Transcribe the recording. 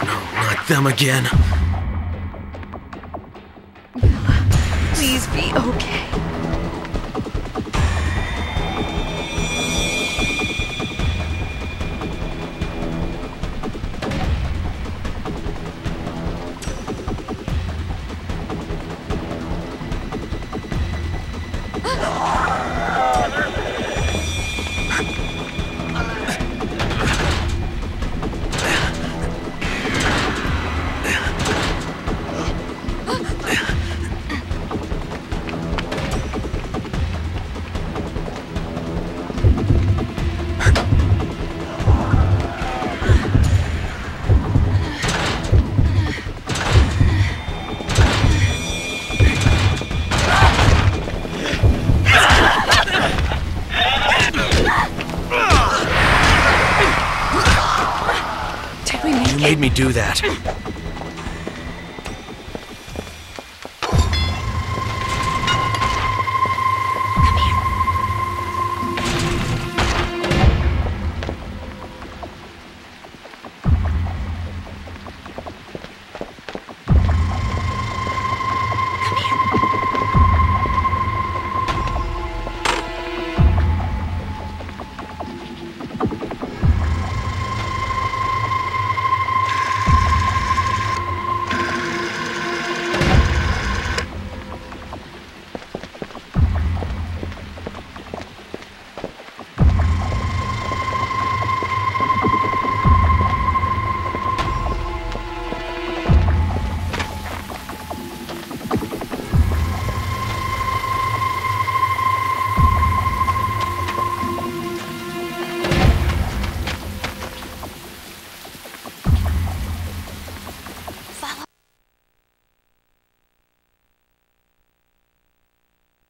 Not them again. Please be okay. You made me do that.